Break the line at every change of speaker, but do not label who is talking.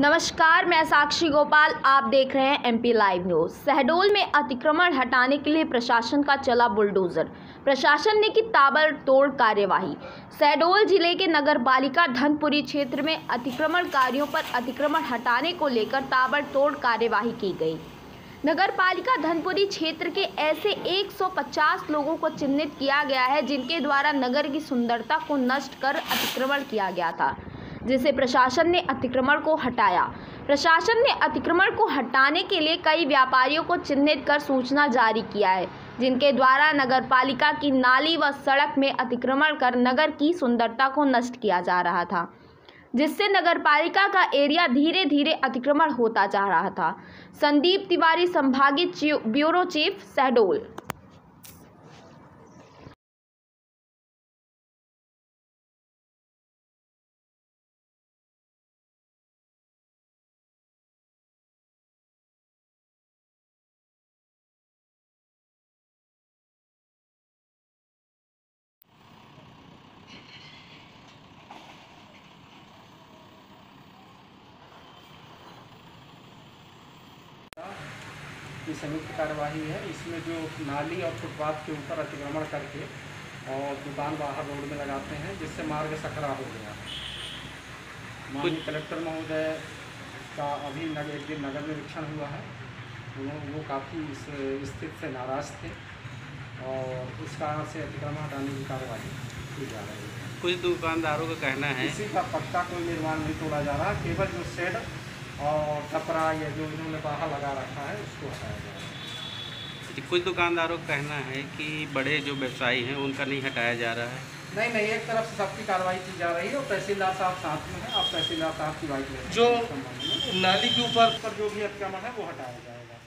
नमस्कार, मैं साक्षी गोपाल। आप देख रहे हैं एमपी लाइव न्यूज़ शहडोल में अतिक्रमण हटाने के लिए प्रशासन का चला बुलडोजर। प्रशासन ने की ताबड़तोड़ कार्यवाही। शहडोल ज़िले के नगर पालिका धनपुरी क्षेत्र में अतिक्रमणकारियों पर अतिक्रमण हटाने को लेकर ताबड़तोड़ कार्यवाही की गई। नगर पालिका धनपुरी क्षेत्र के ऐसे 150 लोगों को चिन्हित किया गया है, जिनके द्वारा नगर की सुंदरता को नष्ट कर अतिक्रमण किया गया था। जिसे प्रशासन ने अतिक्रमण को हटाया। प्रशासन ने अतिक्रमण को हटाने के लिए कई व्यापारियों को चिन्हित कर सूचना जारी किया है, जिनके द्वारा नगर पालिका की नाली व सड़क में अतिक्रमण कर नगर की सुंदरता को नष्ट किया जा रहा था, जिससे नगर पालिका का एरिया धीरे धीरे अतिक्रमण होता जा रहा था। संदीप तिवारी, संभागीय ब्यूरो चीफ शहडोल
की संयुक्त कार्यवाही है। इसमें जो नाली और फुटपाथ के ऊपर अतिक्रमण करके और दुकान बाहर रोड में लगाते हैं जिससे मार्ग सकरा हो गया। माननीय कलेक्टर महोदय का अभी नगर एक दिन नगर निरीक्षण हुआ है। उन्होंने वो काफ़ी इस स्थिति से नाराज़ थे। और इस कारण से अतिक्रमण हटाने की कार्यवाही की जा रही है।
कुछ दुकानदारों का कहना है।
किसी का पक्का कोई निर्माण नहीं तोड़ा जा रहा। केवल जो शेड और कपड़ा या जो इन्होंने बाहर लगा रखा है उसको हटाया जा रहा है।
कुछ दुकानदारों का कहना है कि बड़े जो व्यवसायी हैं उनका नहीं हटाया जा रहा है।
नहीं नहीं एक तरफ़ से सबकी कार्रवाई की जा रही है और तहसीलदार साहब साथ में है। आप तहसीलदार साहब की बाइक ले
जो नाली के ऊपर
पर जो भी अतिक्रमण है वो हटाया जाएगा।